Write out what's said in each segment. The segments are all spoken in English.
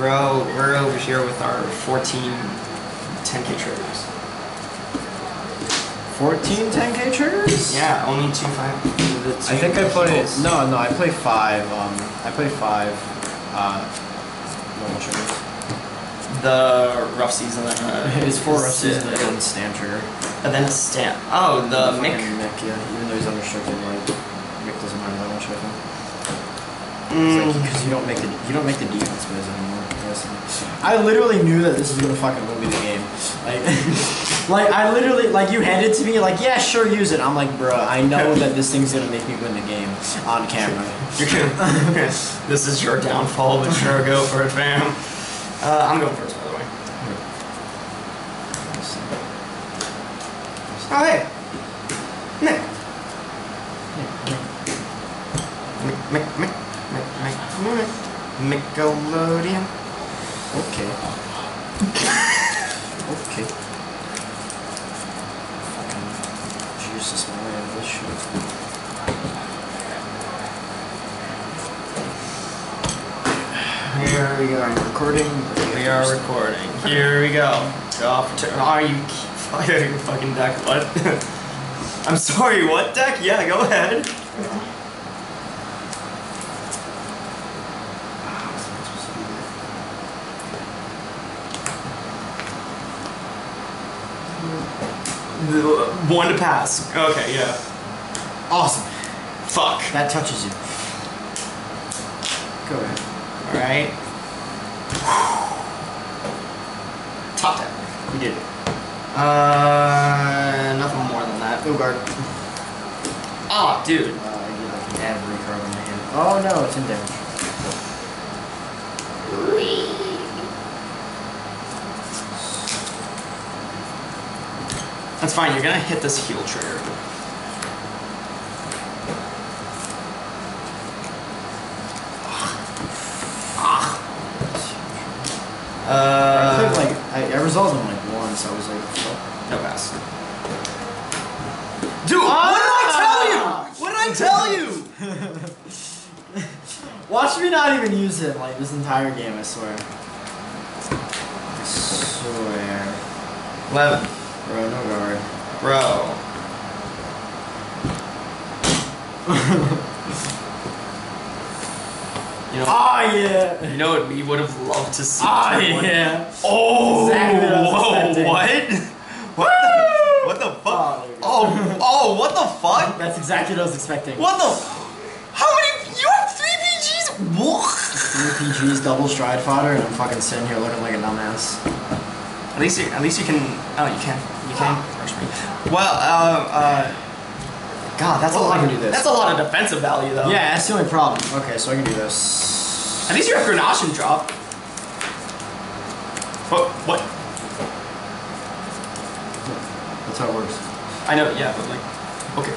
Bro, we're over here with our 14 10k triggers. 14 10k triggers? Yeah, only two five. The two I think I play heals. no no I play five um I play five uh normal triggers. The rough season. Uh, it's four rough season and then stand trigger. And then stamp. Oh, the Fucking Mick. Mick, yeah. Even though he's unrestricted, like Mick doesn't mind that much. I think. Mm, like because you don't make the you don't make the defense moves anymore. Yes. I literally knew that this was gonna fucking win me the game. Like, like I literally like you handed it to me like yeah sure use it. I'm like bruh I know that this thing's gonna make me win the game on camera. this is your downfall, but sure, go for it, fam. Uh, I'm going first, by the way. Oh, hey. Nick. Mick, Mick, Mick, Mick, Mick, Mick, Nickelodeon. Okay. okay. Fucking Jesus Maria, this shit. Here we go. Recording. We are recording. Here we go. Off to, are you fucking deck? What? I'm sorry, what deck? Yeah, go ahead. One to pass. Okay, yeah. Awesome. Fuck. That touches you. Go ahead. Alright. Top deck. You did it. Uh, nothing more than that. Ugard. Oh, dude. Uh, I get like every card in my hand. Oh no, it's in damage. That's fine, you're gonna hit this heal trigger. I Uh, clicked like I, I resolved them like once. I was like, fuck. no pass. Dude, what did I tell you? What did I tell you? Watch me not even use him like this entire game. I swear. I swear. Eleven, Bro, no guard. bro. You know, Oh yeah. you know what we would have loved to see. Oh yeah. Oh, Exactly what I was oh, whoa, what? What the, what the fuck? Oh, there you go. Oh, oh, what the fuck? That's exactly what I was expecting. What the? How many? You have three PGs? What? Three PGs, double stride fodder, and I'm fucking sitting here looking like a dumbass. At least, you, at least you can. Oh, you can. You can crush. Well, uh, uh. God, that's Well, a lot. I Of, can do this. That's a lot of defensive value, though. Yeah, that's the only problem. Okay, so I can do this. At least you have Grenache and drop. What? What? That's how it works. I know. Yeah, but like. Okay.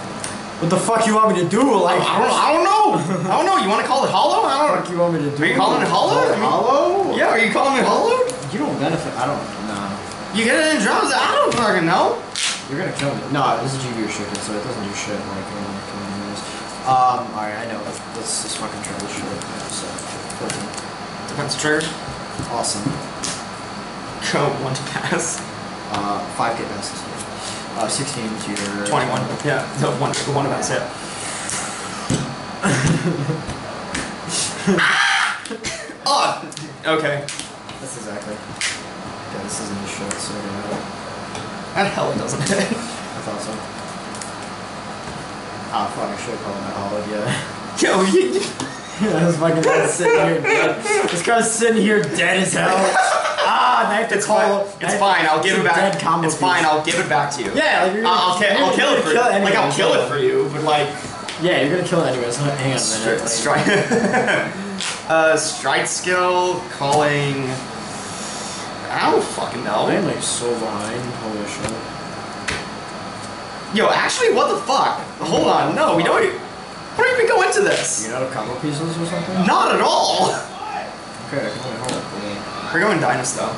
What the fuck you want me to do? Like, I don't. I don't know. I don't know. You want to call it hollow? I don't. fuck you want me to do? Are you calling it hollow? I mean- hollow? Yeah. Are you calling it hollow? You don't benefit. I don't. Nah. You get it in drops? I don't fucking know. You're gonna kill me. No, this is GB restricted, so it doesn't do shit. Like, I'm not killing anyways. Um, alright, I know. Let's just fucking try this shit. So, 14. Defensive trigger. Awesome. Go one to pass. Uh, 5k passes. Uh, 16 to your. 21. Yeah. The one. One to pass. Yeah. oh. Okay. That's exactly. This isn't a shit, so yeah. That hell it doesn't hit. I thought so. Ah, fuck, I should have called that hollow, yeah. Yo, you, Yeah, this fucking guy's sitting here dead. This guy's sitting here dead as hell. Ah, I have to it's call. fine. It's fine. I'll give it back. Dead combo It's fine. piece. I'll give it back to you. Yeah, like you're gonna, I'll, kill. you're I'll kill it for you. Like I'll kill it for you, but like Yeah, you're gonna kill it anyways. Hang on a minute. stri- like- stri- uh, stride skill calling. I don't fucking know. I'm like so behind. Holy shit. Yo, actually, what the fuck? Hold on. No, we don't. We don't even go into this. You know combo pieces or something? Not at all. Okay, I can only hold it. We're going Dynast though.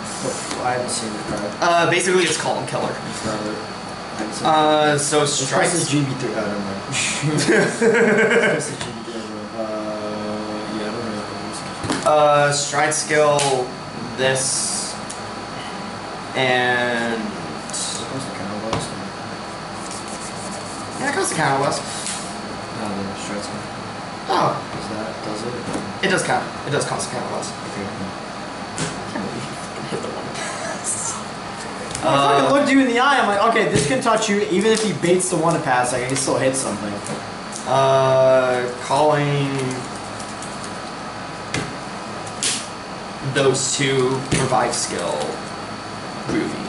I haven't seen the card. Uh, basically, it's Column Killer. It's not it. I haven't seen Uh, so This strike. price is GB3. Oh, never mind. This is GB3. Uh, yeah, I don't know. Uh, stride skill, this, and Supposed to count blast. yeah, it goes to counter blast. No, the stride skill. Oh, Is that does it? it does count. It does cost counter blast. Okay. I can't believe you hit the one pass. I fucking Uh, looked you in the eye. I'm like, okay, this can touch you. Even if he baits the one to pass, like I can still hit something. uh, calling those two revive skill, groovy.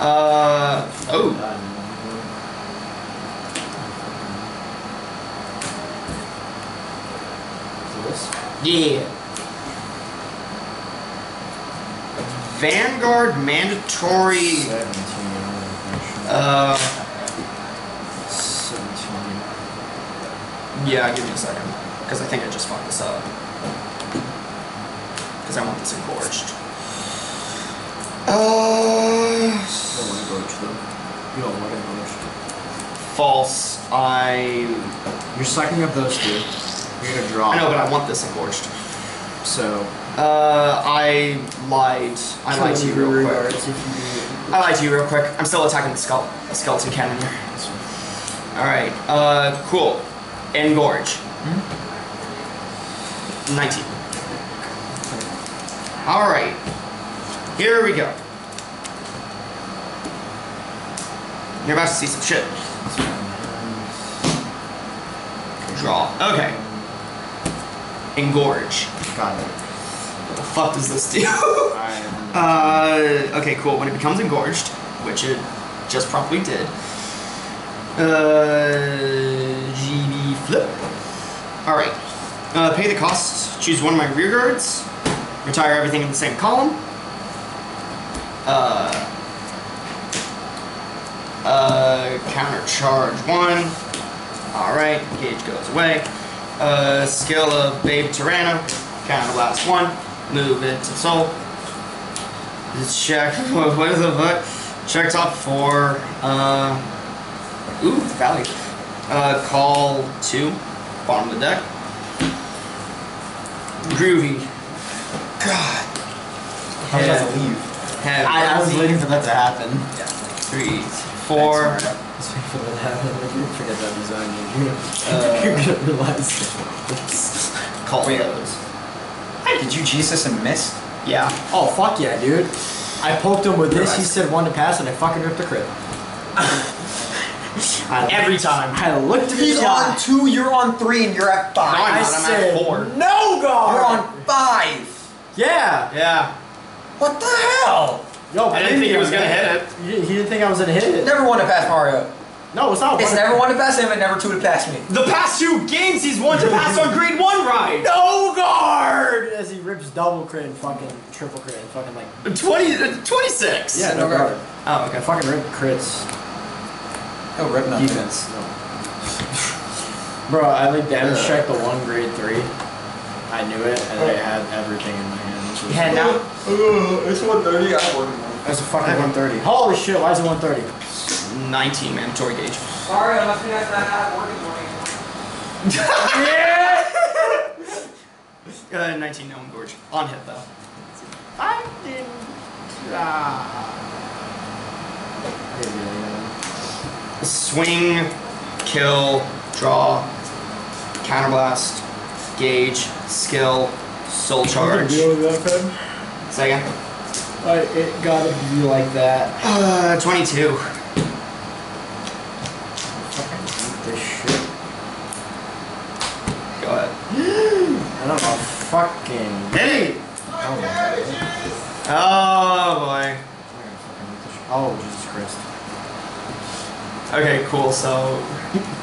Uh oh. Yeah. Vanguard mandatory. Uh, yeah, give me a second. Because I think I just fucked this up. Because I want this engorged. Uh, don't want to gorge though. You don't want to gorge. false. I. You're sucking up those two. You're gonna draw. I know, but I want this engorged. So. Uh, I lied. I lied to you real quick. I lied to you real quick. I'm still attacking the skull, the skeleton cannon here. All right. Uh, cool. Engorge. Nineteen. All right. Here we go. You're about to see some shit. Draw. Okay. Engorge. Got it. What the fuck does this do? Uh, okay, cool. When it becomes engorged, which it just probably did, uh, GB flip. All right. Uh, pay the cost. Choose one of my rear guards. Retire everything in the same column. Uh, uh, counter charge one. All right. Gauge goes away. Uh, skill of Babe Tyranno. Counter blast one. Move it to soul. Let's check. What, what is the fuck? Check top four. Uh, ooh, value. Uh, call two. Bottom of the deck. Groovy. God. How does Heavy. it leave? Heavy. I, I was waiting for that to happen. Three, four. I was waiting for that to happen. Like, you forget that design? Uh, You're gonna realize. Call Wait. those. Did you Jesus and miss? Yeah. Oh, fuck yeah, dude. I poked him with this, he said one to pass, and I fucking ripped the crit. I, Every time. I looked at He's on two, you're on three, and you're at No, I'm five. I not. I'm said, at four. no guard! You're on five. Yeah! Yeah. What the hell? Yo, I didn't think he was gonna hit it. You didn't, he didn't think I was gonna hit it. Never one to pass Mario. No, it's not It's never one to pass him and never two to pass me. The past two games he's won to pass on grade one ride. No guard! As he rips double crit and fucking triple crit and fucking like. 20, uh, 26. Yeah, no no guard. guard. Oh, I okay. fucking rip crits. He'll rip nothing. Defense. No. Bro, I like damage Ugh. checked the one grade three. I knew it, and I had everything in my hand. Which was- Yeah, now it's 130. I ordered one. That's a fucking 130. Holy shit, why is it 130? 19 man. mandatory gauge. Sorry, I must be not that working Uh, 19 no engorge. On hit though. I didn't. Ah. Swing, kill, draw, counterblast, gauge, skill, soul charge. Second. Uh, it gotta be like that. Uh, 22. Fucking eat this shit. Go ahead. I don't know. Fucking. Hey! Oh. Oh boy. Oh, Jesus Christ. Okay, cool. So,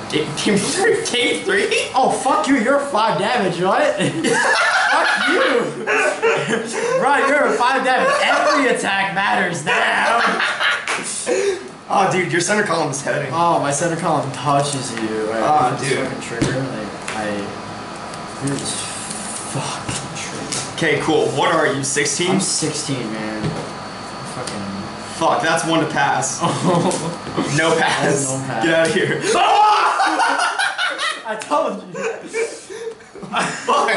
game, game three. Game three. Oh, fuck you. You're five damage, what? Bro, you're five damage. Every attack matters now. Oh, dude, your center column is heading. Oh, my center column touches you. Right, Ah, this dude. Fucking trigger. Like, I. You're just fucking trigger. Okay, cool. What are you? 16? I'm 16, man. Fucking. Fuck, that's one to pass. No pass. No pass. Get out of here. I told you. Fuck.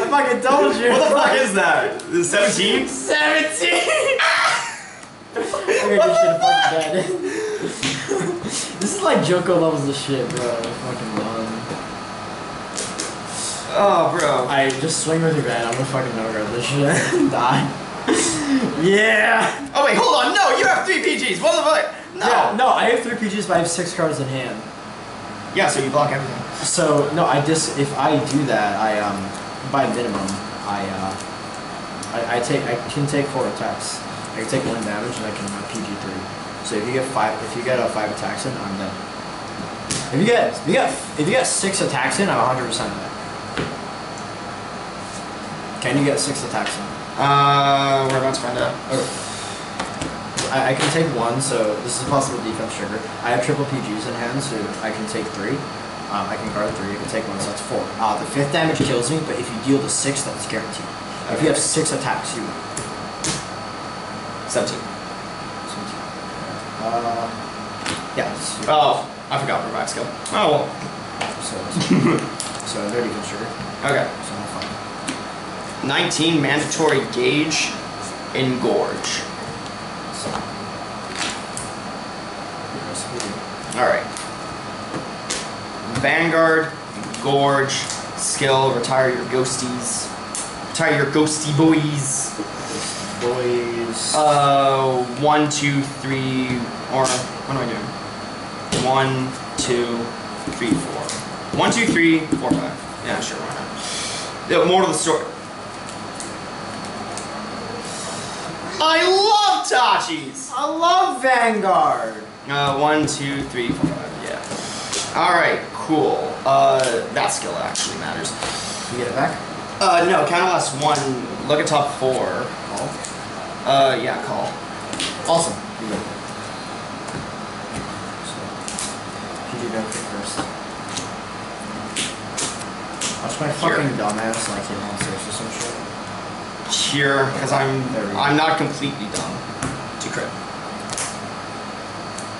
I fucking told you. What the fuck is that? The 17? 17! I got this fucking dead. this is like Joko levels of shit, bro. Fucking done. Oh, bro. I just swing with your bat. I'm gonna fucking no guard this shit. Die. yeah. Oh, wait, hold on. No, you have three PGs. What the fuck? No. Yeah. No, I have three PGs, but I have six cards in hand. Yeah, so you block everything. So no, I just if I do that, I um by minimum, I uh I, I take I can take four attacks. I can take one damage and I can uh, PG three. So if you get five, if you get uh, five attacks in, I'm dead. If you get if you get if you get six attacks in, I'm 100 percent dead. Can you get six attacks in? Uh, we're about to find out. I, I can take one, so this is a possible defense trigger. I have triple PGs in hand, so I can take three. Um, I can guard three, I can take one, so that's four. Uh, the fifth damage kills me, but if you deal the sixth, that's guaranteed. If you have six attacks, you win. 17. Uh, yeah, Oh, I forgot revive skill. Oh, well. so, so trigger, well. Okay. so I'm fine. 19 mandatory gauge, engorge. So, yes, we do. Alright. Vanguard, gorge, skill, retire your ghosties. Retire your ghosty boys. Boys. Uh, one, two, three, or what am I doing? One, two, three, four. One, two, three, four, five. Yeah, sure, why not? The more to the story. I love Tachis! I love Vanguard. Uh, one, two, three, four, five. Yeah. All right, cool. Uh, that skill actually matters. You get it back. Uh, no, count last one. Look at top four. Call. Uh, yeah, call. Awesome. You it. So, PG benefit first. Watch my Here. fucking dumbass like hit monsters or some shit. Here, because I'm go. I'm not completely dumb. Two crit.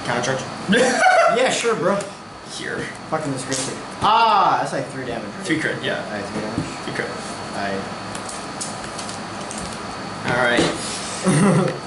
Counter charge. yeah, sure, bro. Here. Fucking disgusting. Ah, that's like three damage. Right? Three crit. Yeah. Alright, three damage. Three crit. I. All right.